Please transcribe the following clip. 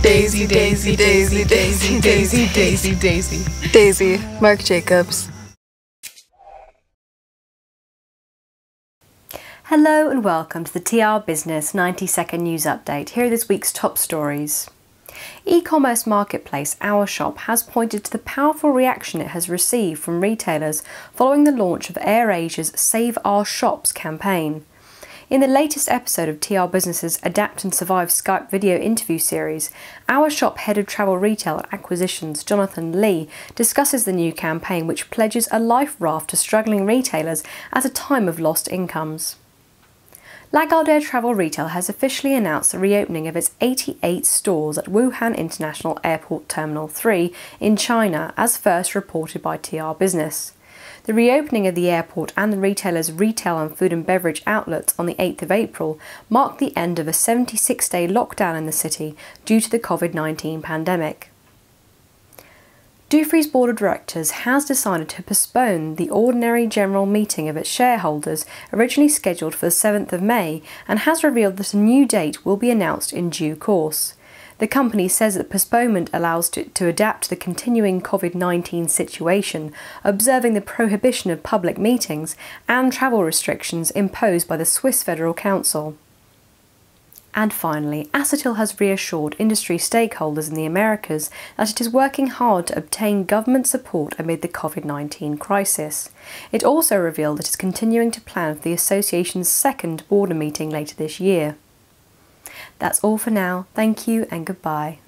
Daisy, Daisy, Daisy, Daisy, Daisy, Daisy. Daisy, Daisy. Marc Jacobs. Hello and welcome to the TRBusiness 90 second news update. Here are this week's top stories. E commerce marketplace Ourshop has pointed to the powerful reaction it has received from retailers following the launch of AirAsia's Save Our Shops campaign. In the latest episode of TRBusiness's Adapt and Survive Skype video interview series, Ourshop head of travel retail and acquisitions, Jonathan Lee, discusses the new campaign which pledges a life raft to struggling retailers at a time of lost incomes. Lagardère Travel Retail has officially announced the reopening of its 88 stores at Wuhan International Airport Terminal 3 in China, as first reported by TR Business. The reopening of the airport and the retailer's retail and food and beverage outlets on the 8th of April marked the end of a 76 day lockdown in the city due to the COVID 19 pandemic. Dufry's board of directors has decided to postpone the ordinary general meeting of its shareholders, originally scheduled for the 7th of May, and has revealed that a new date will be announced in due course. The company says that postponement allows it to adapt to the continuing COVID 19 situation, observing the prohibition of public meetings and travel restrictions imposed by the Swiss Federal Council. And finally, ASUTIL has reassured industry stakeholders in the Americas that it is working hard to obtain government support amid the COVID 19 crisis. It also revealed that it is continuing to plan for the association's second border meeting later this year. That's all for now. Thank you and goodbye.